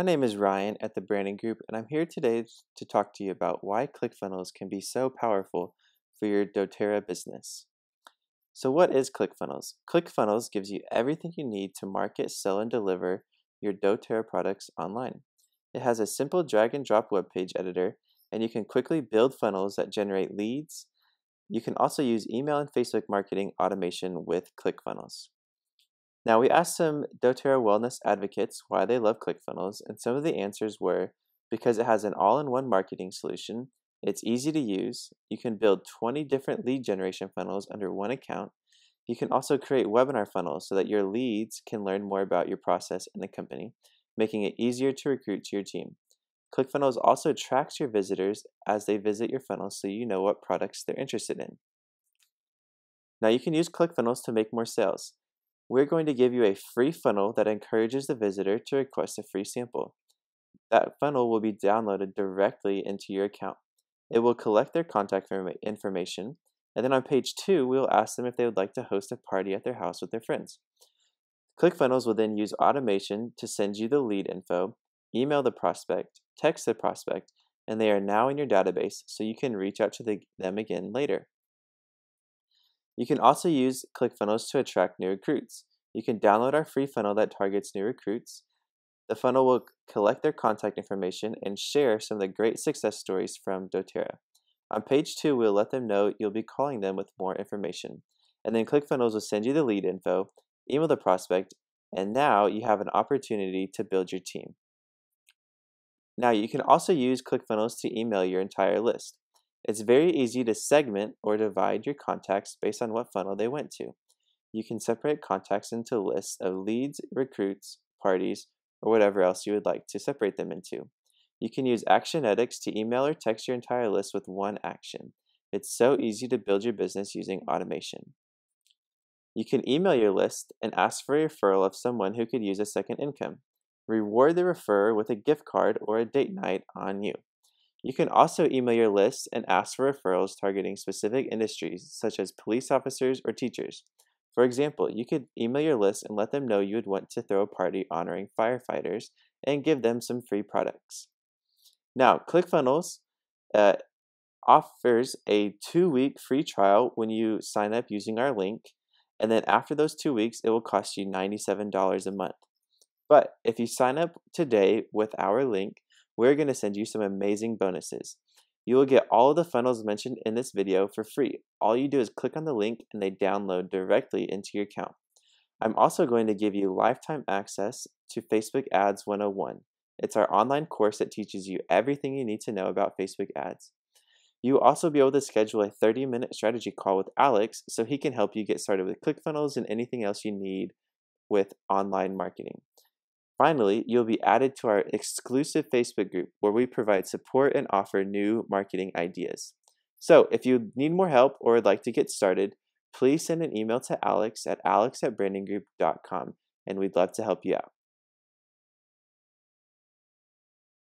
My name is Ryan at the Branning Group, and I'm here today to talk to you about why ClickFunnels can be so powerful for your doTERRA business. So, what is ClickFunnels? ClickFunnels gives you everything you need to market, sell, and deliver your doTERRA products online. It has a simple drag and drop web page editor, and you can quickly build funnels that generate leads. You can also use email and Facebook marketing automation with ClickFunnels. Now, we asked some doTERRA wellness advocates why they love ClickFunnels, and some of the answers were because it has an all in one marketing solution, it's easy to use, you can build 20 different lead generation funnels under one account. You can also create webinar funnels so that your leads can learn more about your process and the company, making it easier to recruit to your team. ClickFunnels also tracks your visitors as they visit your funnel so you know what products they're interested in. Now, you can use ClickFunnels to make more sales we're going to give you a free funnel that encourages the visitor to request a free sample. That funnel will be downloaded directly into your account. It will collect their contact information, and then on page two, we will ask them if they would like to host a party at their house with their friends. ClickFunnels will then use automation to send you the lead info, email the prospect, text the prospect, and they are now in your database so you can reach out to the, them again later. You can also use ClickFunnels to attract new recruits. You can download our free funnel that targets new recruits. The funnel will collect their contact information and share some of the great success stories from doTERRA. On page two, we'll let them know you'll be calling them with more information. And then ClickFunnels will send you the lead info, email the prospect, and now you have an opportunity to build your team. Now, you can also use ClickFunnels to email your entire list. It's very easy to segment or divide your contacts based on what funnel they went to. You can separate contacts into lists of leads, recruits, parties, or whatever else you would like to separate them into. You can use Actionetics to email or text your entire list with one action. It's so easy to build your business using automation. You can email your list and ask for a referral of someone who could use a second income. Reward the referrer with a gift card or a date night on you. You can also email your list and ask for referrals targeting specific industries such as police officers or teachers. For example, you could email your list and let them know you would want to throw a party honoring firefighters and give them some free products. Now, ClickFunnels uh, offers a two week free trial when you sign up using our link. And then after those two weeks, it will cost you $97 a month. But if you sign up today with our link, we're going to send you some amazing bonuses. You will get all of the funnels mentioned in this video for free. All you do is click on the link and they download directly into your account. I'm also going to give you lifetime access to Facebook Ads 101. It's our online course that teaches you everything you need to know about Facebook ads. You will also be able to schedule a 30 minute strategy call with Alex so he can help you get started with ClickFunnels and anything else you need with online marketing. Finally, you'll be added to our exclusive Facebook group where we provide support and offer new marketing ideas. So, if you need more help or would like to get started, please send an email to Alex at alex at and we'd love to help you out.